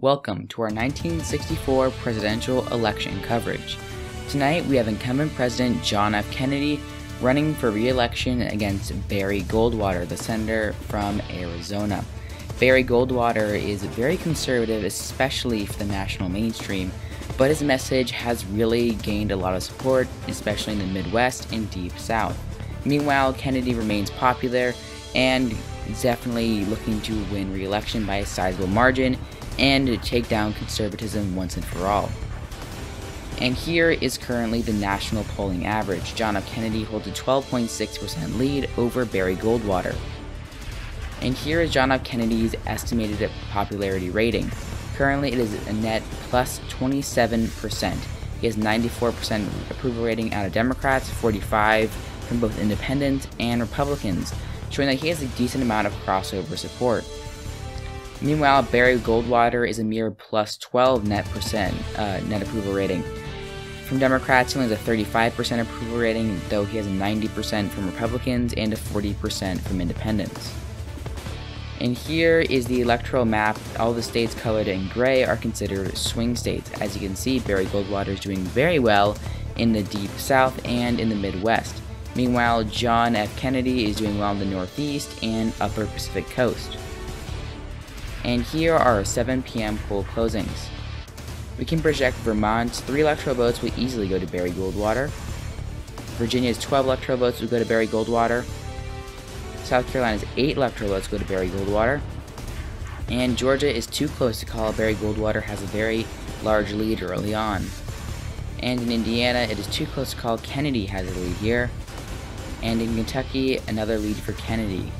Welcome to our 1964 presidential election coverage. Tonight we have incumbent President John F. Kennedy running for re election against Barry Goldwater, the senator from Arizona. Barry Goldwater is very conservative, especially for the national mainstream, but his message has really gained a lot of support, especially in the Midwest and Deep South. Meanwhile, Kennedy remains popular and definitely looking to win re election by a sizable margin and to take down conservatism once and for all. And here is currently the national polling average. John F. Kennedy holds a 12.6% lead over Barry Goldwater. And here is John F. Kennedy's estimated popularity rating. Currently, it is a net plus 27%. He has 94% approval rating out of Democrats, 45 from both independents and Republicans, showing that he has a decent amount of crossover support. Meanwhile, Barry Goldwater is a mere plus 12 net percent uh, net approval rating. From Democrats, he only has a 35% approval rating, though he has a 90% from Republicans and a 40% from Independents. And here is the electoral map. All the states colored in gray are considered swing states. As you can see, Barry Goldwater is doing very well in the deep south and in the Midwest. Meanwhile, John F. Kennedy is doing well in the Northeast and upper Pacific coast. And here are our 7 p.m. poll closings. We can project Vermont's 3 electoral votes will easily go to Barry Goldwater. Virginia's 12 electoral votes will go to Barry Goldwater. South Carolina's 8 electoral votes go to Barry Goldwater. And Georgia is too close to call. Barry Goldwater has a very large lead early on. And in Indiana, it is too close to call. Kennedy has a lead here. And in Kentucky, another lead for Kennedy.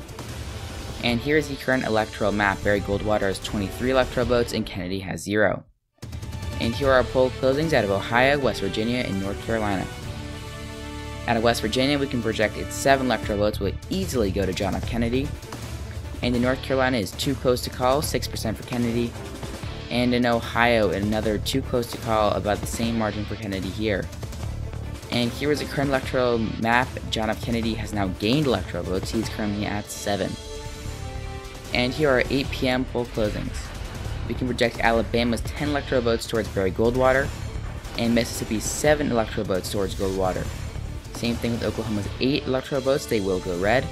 And here is the current electoral map. Barry Goldwater has 23 electoral votes and Kennedy has 0. And here are our poll closings out of Ohio, West Virginia, and North Carolina. Out of West Virginia, we can project its 7 electoral votes will easily go to John F. Kennedy. And in North Carolina is too close to call, 6% for Kennedy. And in Ohio, another too close to call, about the same margin for Kennedy here. And here is a current electoral map. John F. Kennedy has now gained electoral votes. He's currently at 7. And here are 8 p.m. poll closings. We can project Alabama's 10 electoral votes towards Barry Goldwater, and Mississippi's 7 electoral votes towards Goldwater. Same thing with Oklahoma's 8 electoral votes, they will go red.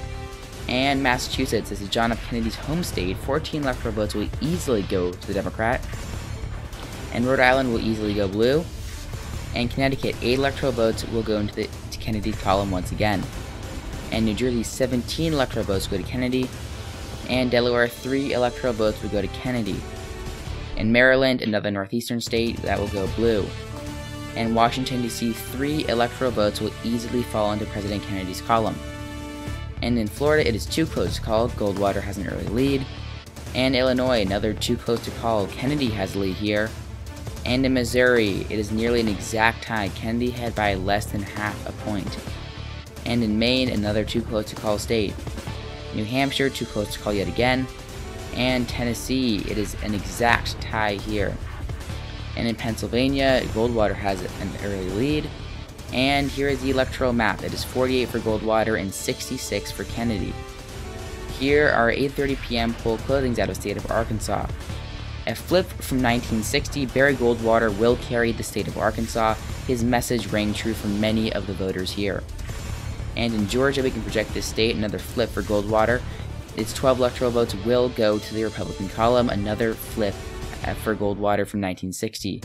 And Massachusetts, this is John F. Kennedy's home state, 14 electoral votes will easily go to the Democrat. And Rhode Island will easily go blue. And Connecticut, 8 electoral votes will go into the to Kennedy's column once again. And New Jersey's 17 electoral votes go to Kennedy, and Delaware, three electoral votes would go to Kennedy. In Maryland, another northeastern state, that will go blue. And Washington, D.C., three electoral votes will easily fall into President Kennedy's column. And in Florida, it is too close to call. Goldwater has an early lead. And Illinois, another too close to call. Kennedy has a lead here. And in Missouri, it is nearly an exact tie. Kennedy had by less than half a point. And in Maine, another too close to call state. New Hampshire, too close to call yet again. And Tennessee, it is an exact tie here. And in Pennsylvania, Goldwater has an early lead. And here is the electoral map. It is 48 for Goldwater and 66 for Kennedy. Here are 8.30 p.m. poll closings out of state of Arkansas. A flip from 1960, Barry Goldwater will carry the state of Arkansas. His message rang true for many of the voters here. And in Georgia, we can project this state, another flip for Goldwater. Its 12 electoral votes will go to the Republican column, another flip uh, for Goldwater from 1960.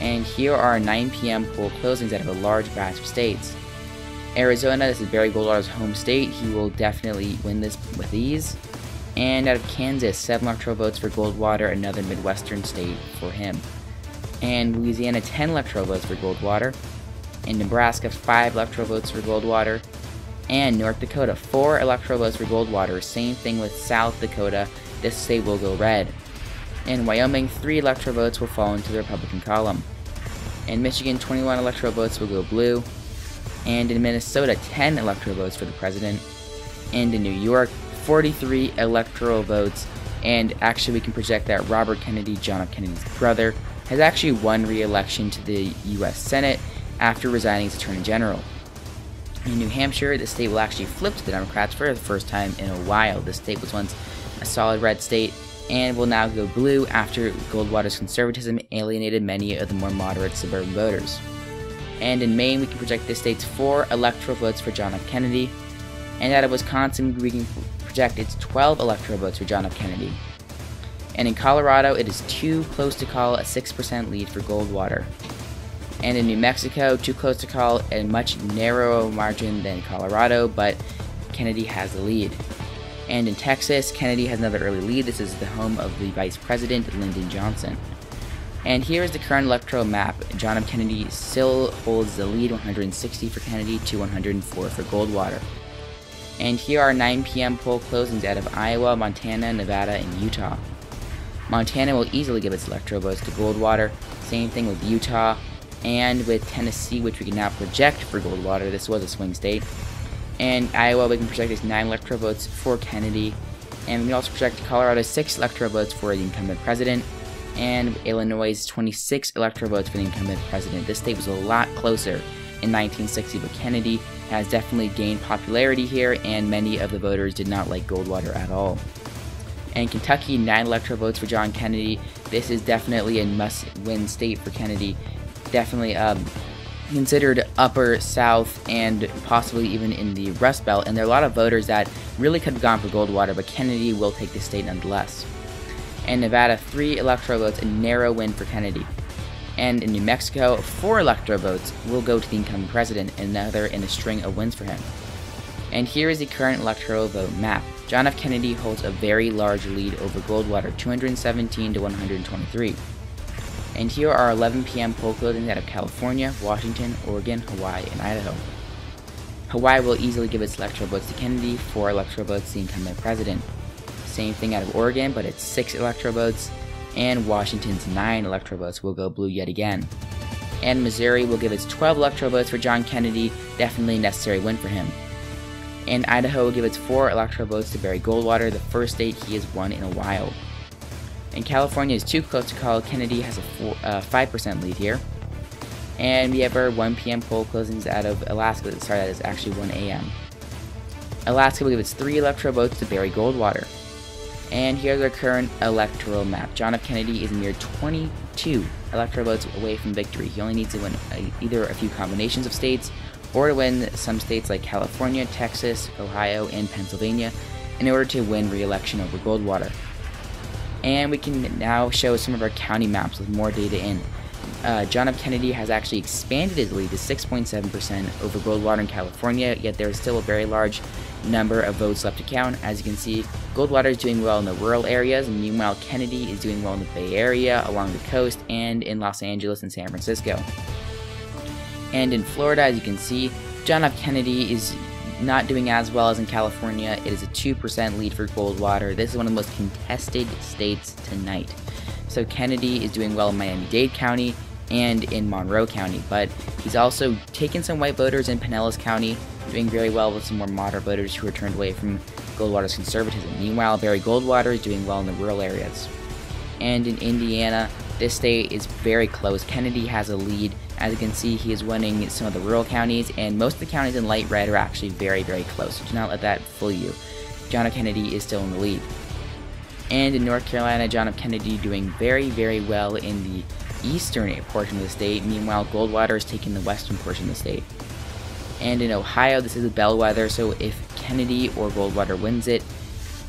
And here are 9 p.m. poll closings out of a large batch of states. Arizona, this is Barry Goldwater's home state. He will definitely win this with ease. And out of Kansas, 7 electoral votes for Goldwater, another Midwestern state for him. And Louisiana, 10 electoral votes for Goldwater. In Nebraska, 5 electoral votes for Goldwater. And North Dakota, 4 electoral votes for Goldwater. Same thing with South Dakota. This state will go red. In Wyoming, 3 electoral votes will fall into the Republican column. In Michigan, 21 electoral votes will go blue. And in Minnesota, 10 electoral votes for the president. And in New York, 43 electoral votes. And actually, we can project that Robert Kennedy, John F. Kennedy's brother, has actually won re election to the U.S. Senate after resigning as Attorney General. In New Hampshire, the state will actually flip to the Democrats for the first time in a while. The state was once a solid red state, and will now go blue after Goldwater's conservatism alienated many of the more moderate suburban voters. And in Maine, we can project this state's four electoral votes for John F. Kennedy, and out of Wisconsin, we can project its 12 electoral votes for John F. Kennedy. And in Colorado, it is too close to call a 6% lead for Goldwater. And in New Mexico, too close to call a much narrower margin than Colorado, but Kennedy has the lead. And in Texas, Kennedy has another early lead. This is the home of the Vice President, Lyndon Johnson. And here is the current electoral map. John F. Kennedy still holds the lead 160 for Kennedy to 104 for Goldwater. And here are 9 p.m. poll closings out of Iowa, Montana, Nevada, and Utah. Montana will easily give its electoral votes to Goldwater. Same thing with Utah and with Tennessee, which we can now project for Goldwater. This was a swing state. And Iowa, we can project its 9 electoral votes for Kennedy. And we can also project Colorado 6 electoral votes for the incumbent president. And Illinois' 26 electoral votes for the incumbent president. This state was a lot closer in 1960, but Kennedy has definitely gained popularity here, and many of the voters did not like Goldwater at all. And Kentucky, 9 electoral votes for John Kennedy. This is definitely a must win state for Kennedy. Definitely um, considered upper south and possibly even in the Rust Belt, and there are a lot of voters that really could have gone for Goldwater, but Kennedy will take the state nonetheless. And Nevada, three electoral votes, a narrow win for Kennedy. And in New Mexico, four electoral votes will go to the incoming president, another in a string of wins for him. And here is the current electoral vote map. John F. Kennedy holds a very large lead over Goldwater, 217 to 123. And here are 11 p.m. poll closings out of California, Washington, Oregon, Hawaii, and Idaho. Hawaii will easily give its electoral votes to Kennedy, 4 electoral votes to the incumbent president. Same thing out of Oregon, but it's 6 electoral votes, and Washington's 9 electoral votes will go blue yet again. And Missouri will give its 12 electoral votes for John Kennedy, definitely a necessary win for him. And Idaho will give its 4 electoral votes to Barry Goldwater, the first state he has won in a while and California is too close to call. Kennedy has a 5% uh, lead here. And we have our 1 p.m. poll closings out of Alaska that started as actually 1 a.m. Alaska will give its three electoral votes to Barry Goldwater. And here's our current electoral map. John F. Kennedy is mere 22 electoral votes away from victory. He only needs to win a, either a few combinations of states or to win some states like California, Texas, Ohio, and Pennsylvania in order to win re-election over Goldwater and we can now show some of our county maps with more data in. Uh, John F. Kennedy has actually expanded his lead to 6.7% over Goldwater in California, yet there is still a very large number of votes left to count. As you can see, Goldwater is doing well in the rural areas, and meanwhile, Kennedy is doing well in the Bay Area, along the coast, and in Los Angeles and San Francisco. And in Florida, as you can see, John F. Kennedy is not doing as well as in California. It is a 2% lead for Goldwater. This is one of the most contested states tonight. So Kennedy is doing well in Miami-Dade County and in Monroe County, but he's also taken some white voters in Pinellas County, doing very well with some more moderate voters who are turned away from Goldwater's conservatism. Meanwhile, Barry Goldwater is doing well in the rural areas. And in Indiana, this state is very close. Kennedy has a lead as you can see, he is winning some of the rural counties, and most of the counties in light red are actually very, very close. So do not let that fool you. John F. Kennedy is still in the lead. And in North Carolina, John F. Kennedy doing very, very well in the eastern portion of the state. Meanwhile, Goldwater is taking the western portion of the state. And in Ohio, this is a bellwether, so if Kennedy or Goldwater wins it,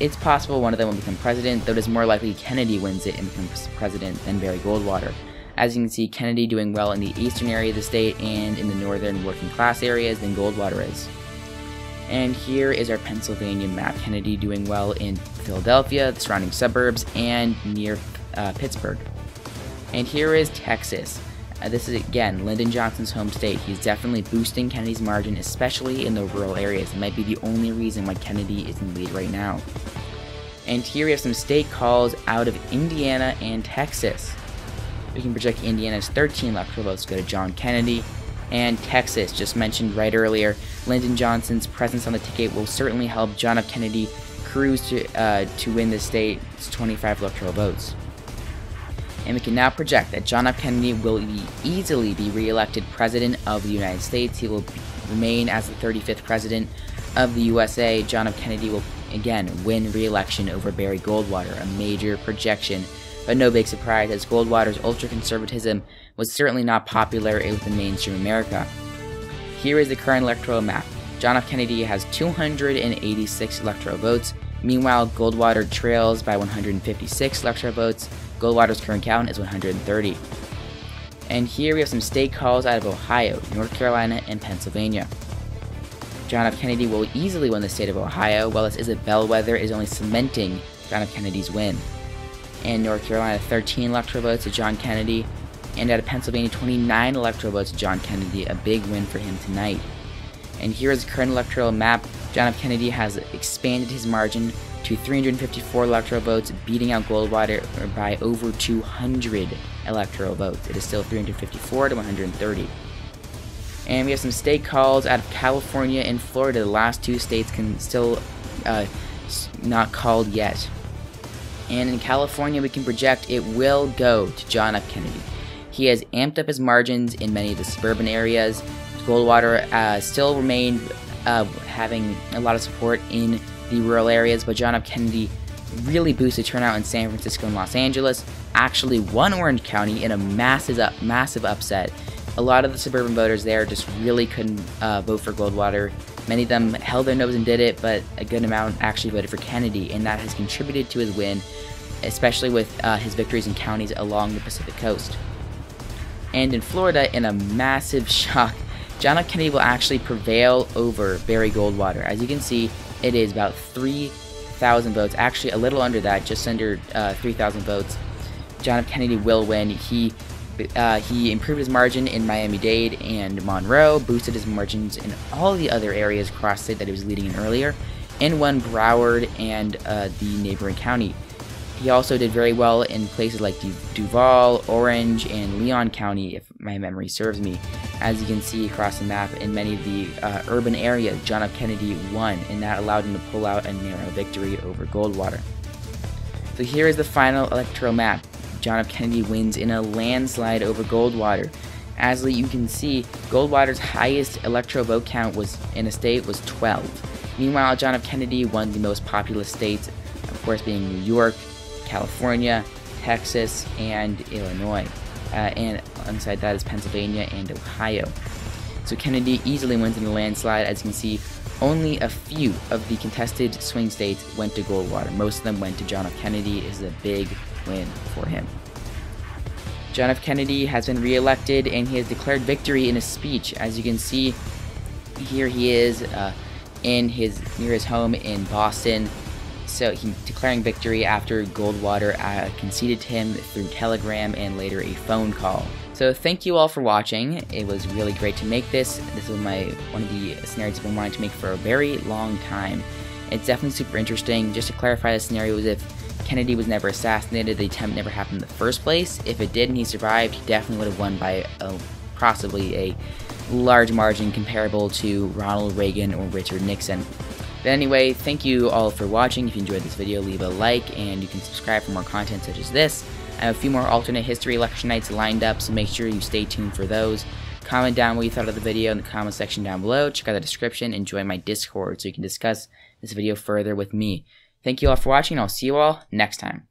it's possible one of them will become president, though it is more likely Kennedy wins it and becomes president than Barry Goldwater. As you can see, Kennedy doing well in the eastern area of the state and in the northern working class areas than Goldwater is. And here is our Pennsylvania map. Kennedy doing well in Philadelphia, the surrounding suburbs, and near uh, Pittsburgh. And here is Texas. Uh, this is again Lyndon Johnson's home state. He's definitely boosting Kennedy's margin, especially in the rural areas. It might be the only reason why Kennedy is in the lead right now. And here we have some state calls out of Indiana and Texas. We can project Indiana's 13 electoral votes go to John Kennedy. And Texas, just mentioned right earlier, Lyndon Johnson's presence on the ticket will certainly help John F. Kennedy cruise to, uh, to win the state's 25 electoral votes. And we can now project that John F. Kennedy will be easily be re-elected President of the United States. He will remain as the 35th President of the USA. John F. Kennedy will again win re-election over Barry Goldwater, a major projection, but no big surprise as Goldwater's ultra-conservatism was certainly not popular within mainstream America. Here is the current electoral map. John F. Kennedy has 286 electoral votes, meanwhile Goldwater trails by 156 electoral votes, Goldwater's current count is 130. And here we have some state calls out of Ohio, North Carolina, and Pennsylvania. John F. Kennedy will easily win the state of Ohio, while this is a bellwether is only cementing John F. Kennedy's win. And North Carolina, 13 electoral votes to John Kennedy, and out of Pennsylvania, 29 electoral votes to John Kennedy, a big win for him tonight. And here is the current electoral map. John F. Kennedy has expanded his margin to 354 electoral votes, beating out Goldwater by over 200 electoral votes. It is still 354 to 130. And we have some state calls out of California and Florida. The last two states can still uh, not called yet. And in California, we can project it will go to John F. Kennedy. He has amped up his margins in many of the suburban areas. Goldwater uh, still remained uh, having a lot of support in the rural areas, but John F. Kennedy really boosted turnout in San Francisco and Los Angeles. Actually, won Orange County in a massive, massive upset a lot of the suburban voters there just really couldn't uh, vote for Goldwater. Many of them held their nose and did it, but a good amount actually voted for Kennedy, and that has contributed to his win, especially with uh, his victories in counties along the Pacific coast. And in Florida, in a massive shock, John F. Kennedy will actually prevail over Barry Goldwater. As you can see, it is about 3,000 votes, actually a little under that, just under uh, 3,000 votes. John F. Kennedy will win. He uh, he improved his margin in Miami-Dade and Monroe, boosted his margins in all the other areas across state that he was leading in earlier, and won Broward and uh, the neighboring county. He also did very well in places like du Duval, Orange, and Leon County, if my memory serves me. As you can see across the map, in many of the uh, urban areas, John F. Kennedy won, and that allowed him to pull out a narrow victory over Goldwater. So here is the final electoral map. John F. Kennedy wins in a landslide over Goldwater. As you can see, Goldwater's highest electoral vote count was in a state was 12. Meanwhile, John F. Kennedy won the most populous states, of course being New York, California, Texas, and Illinois. Uh, and alongside that is Pennsylvania and Ohio. So Kennedy easily wins in the landslide. As you can see, only a few of the contested swing states went to Goldwater. Most of them went to John F. Kennedy. This is a big win for him. John F. Kennedy has been reelected and he has declared victory in a speech. As you can see, here he is uh, in his near his home in Boston. So he's declaring victory after Goldwater uh, conceded to him through telegram and later a phone call. So thank you all for watching. It was really great to make this. This was my one of the scenarios I've been wanting to make for a very long time. It's definitely super interesting. Just to clarify the scenario was if Kennedy was never assassinated, the attempt never happened in the first place. If it did and he survived, he definitely would have won by a, possibly a large margin comparable to Ronald Reagan or Richard Nixon. But anyway, thank you all for watching. If you enjoyed this video, leave a like, and you can subscribe for more content such as this. I have a few more alternate history election nights lined up, so make sure you stay tuned for those. Comment down what you thought of the video in the comment section down below. Check out the description and join my Discord so you can discuss this video further with me. Thank you all for watching. I'll see you all next time.